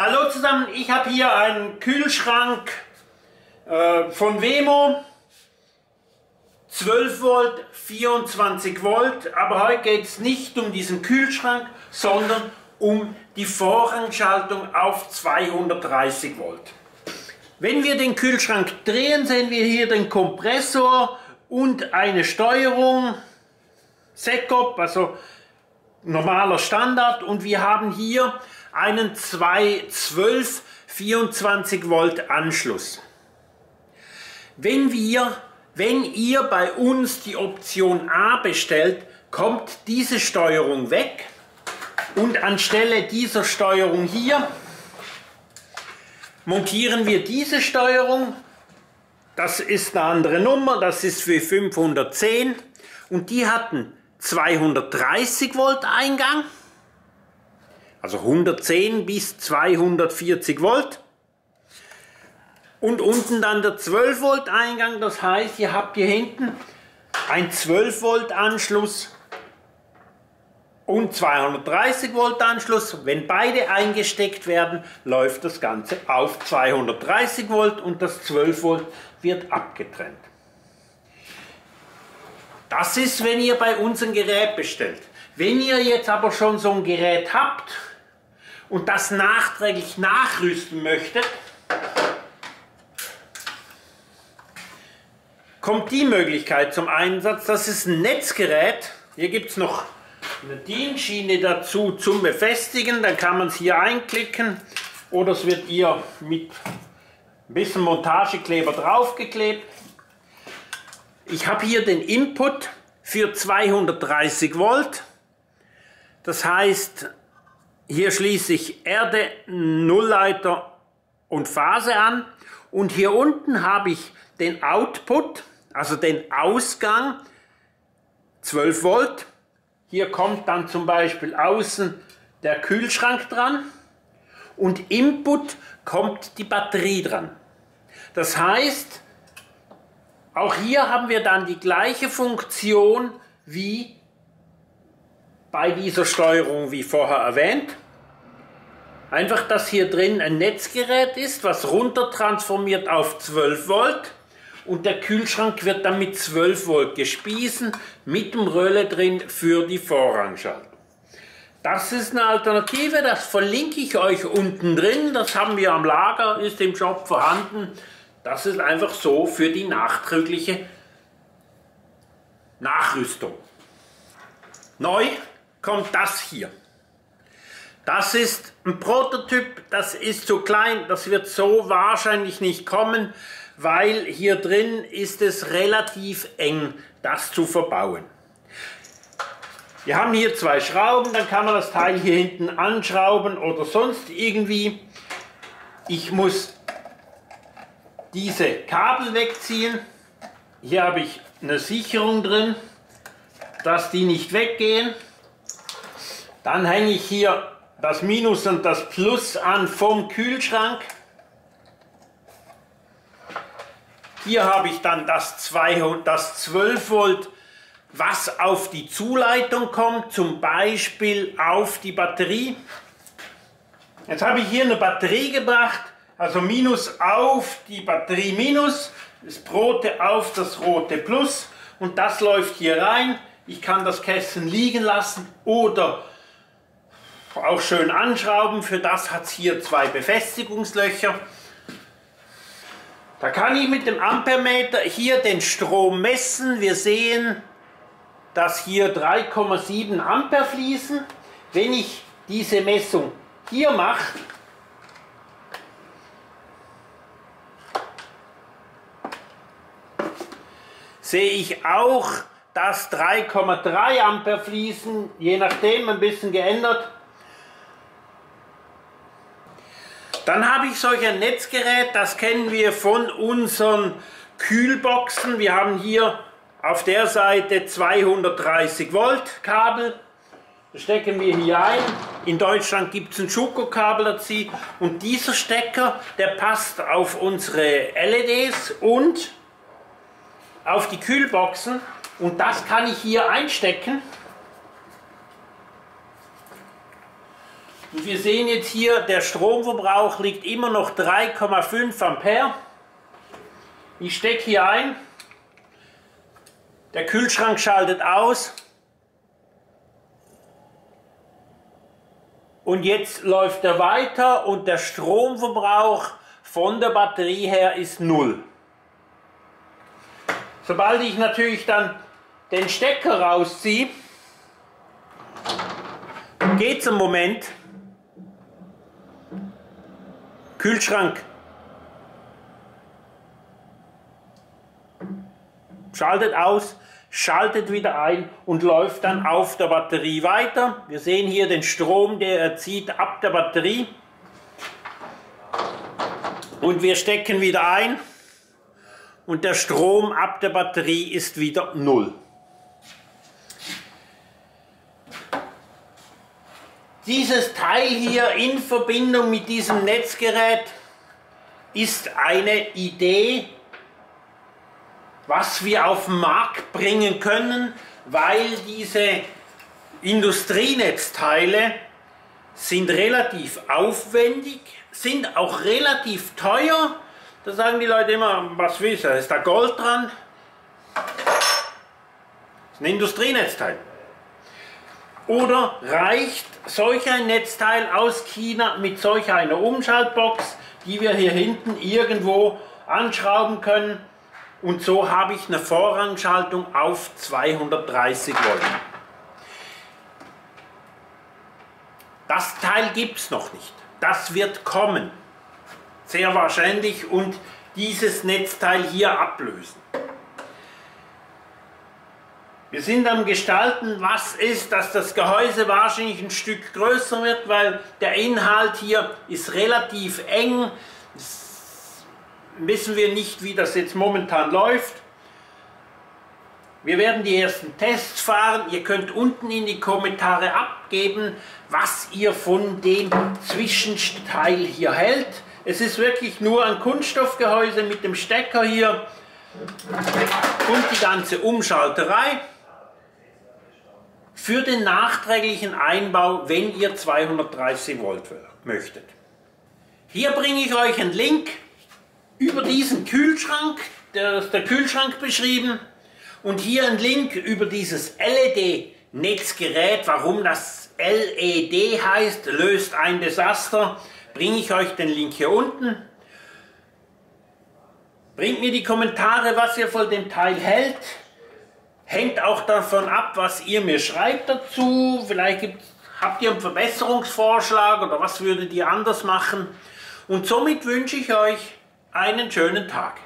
Hallo zusammen, ich habe hier einen Kühlschrank äh, von Wemo. 12 Volt, 24 Volt, aber heute geht es nicht um diesen Kühlschrank, sondern um die Vorrangschaltung auf 230 Volt. Wenn wir den Kühlschrank drehen, sehen wir hier den Kompressor und eine Steuerung, Setup, also normaler Standard und wir haben hier einen 212 24 Volt Anschluss. Wenn wir, wenn ihr bei uns die Option A bestellt, kommt diese Steuerung weg und anstelle dieser Steuerung hier montieren wir diese Steuerung. Das ist eine andere Nummer, das ist für 510 und die hatten 230 Volt Eingang also 110 bis 240 Volt. Und unten dann der 12 Volt Eingang, das heißt, ihr habt hier hinten ein 12 Volt Anschluss und 230 Volt Anschluss. Wenn beide eingesteckt werden, läuft das Ganze auf 230 Volt und das 12 Volt wird abgetrennt. Das ist, wenn ihr bei uns ein Gerät bestellt. Wenn ihr jetzt aber schon so ein Gerät habt, und das nachträglich nachrüsten möchtet, kommt die Möglichkeit zum Einsatz. Das ist ein Netzgerät. Hier gibt es noch eine DIN-Schiene dazu zum Befestigen. Dann kann man es hier einklicken oder es wird ihr mit ein bisschen Montagekleber draufgeklebt. Ich habe hier den Input für 230 Volt. Das heißt, hier schließe ich Erde, Nullleiter und Phase an. Und hier unten habe ich den Output, also den Ausgang, 12 Volt. Hier kommt dann zum Beispiel außen der Kühlschrank dran und Input kommt die Batterie dran. Das heißt, auch hier haben wir dann die gleiche Funktion wie bei dieser Steuerung wie vorher erwähnt. Einfach, dass hier drin ein Netzgerät ist, was runter transformiert auf 12 Volt und der Kühlschrank wird dann mit 12 Volt gespiesen, mit dem Rölle drin für die Vorrangschaltung. Das ist eine Alternative, das verlinke ich euch unten drin, das haben wir am Lager, ist im Shop vorhanden. Das ist einfach so für die nachträgliche Nachrüstung. Neu kommt das hier. Das ist ein Prototyp, das ist zu klein, das wird so wahrscheinlich nicht kommen, weil hier drin ist es relativ eng, das zu verbauen. Wir haben hier zwei Schrauben, dann kann man das Teil hier hinten anschrauben oder sonst irgendwie. Ich muss diese Kabel wegziehen. Hier habe ich eine Sicherung drin, dass die nicht weggehen. Dann hänge ich hier das Minus und das Plus an vom Kühlschrank. Hier habe ich dann das, 200, das 12 Volt, was auf die Zuleitung kommt, zum Beispiel auf die Batterie. Jetzt habe ich hier eine Batterie gebracht, also Minus auf die Batterie Minus, das rote auf das rote Plus und das läuft hier rein. Ich kann das Kästchen liegen lassen oder auch schön anschrauben. Für das hat es hier zwei Befestigungslöcher. Da kann ich mit dem Ampermeter hier den Strom messen. Wir sehen, dass hier 3,7 Ampere fließen. Wenn ich diese Messung hier mache, sehe ich auch, dass 3,3 Ampere fließen, je nachdem ein bisschen geändert. Dann habe ich solch ein Netzgerät, das kennen wir von unseren Kühlboxen. Wir haben hier auf der Seite 230 Volt Kabel. Das stecken wir hier ein. In Deutschland gibt es ein Schuko-Kabel dazu. Und dieser Stecker, der passt auf unsere LEDs und auf die Kühlboxen. Und das kann ich hier einstecken. Und wir sehen jetzt hier, der Stromverbrauch liegt immer noch 3,5 Ampere. Ich stecke hier ein, der Kühlschrank schaltet aus und jetzt läuft er weiter und der Stromverbrauch von der Batterie her ist null. Sobald ich natürlich dann den Stecker rausziehe, geht es im Moment. Kühlschrank. Schaltet aus, schaltet wieder ein und läuft dann auf der Batterie weiter. Wir sehen hier den Strom, der er zieht ab der Batterie. Und wir stecken wieder ein und der Strom ab der Batterie ist wieder null. Dieses Teil hier in Verbindung mit diesem Netzgerät ist eine Idee, was wir auf den Markt bringen können, weil diese Industrienetzteile sind relativ aufwendig, sind auch relativ teuer. Da sagen die Leute immer, was willst du, ist da Gold dran? Das ist ein Industrienetzteil. Oder reicht solch ein Netzteil aus China mit solch einer Umschaltbox, die wir hier hinten irgendwo anschrauben können und so habe ich eine Vorrangschaltung auf 230 Volt. Das Teil gibt es noch nicht. Das wird kommen. Sehr wahrscheinlich und dieses Netzteil hier ablösen. Wir sind am Gestalten, was ist, dass das Gehäuse wahrscheinlich ein Stück größer wird, weil der Inhalt hier ist relativ eng. Das wissen wir nicht, wie das jetzt momentan läuft. Wir werden die ersten Tests fahren. Ihr könnt unten in die Kommentare abgeben, was ihr von dem Zwischenteil hier hält. Es ist wirklich nur ein Kunststoffgehäuse mit dem Stecker hier und die ganze Umschalterei für den nachträglichen Einbau, wenn ihr 230 Volt möchtet. Hier bringe ich euch einen Link über diesen Kühlschrank, der ist der Kühlschrank beschrieben, und hier ein Link über dieses LED-Netzgerät, warum das LED heißt, löst ein Desaster, bringe ich euch den Link hier unten. Bringt mir die Kommentare, was ihr von dem Teil hält. Hängt auch davon ab, was ihr mir schreibt dazu. Vielleicht gibt, habt ihr einen Verbesserungsvorschlag oder was würdet ihr anders machen. Und somit wünsche ich euch einen schönen Tag.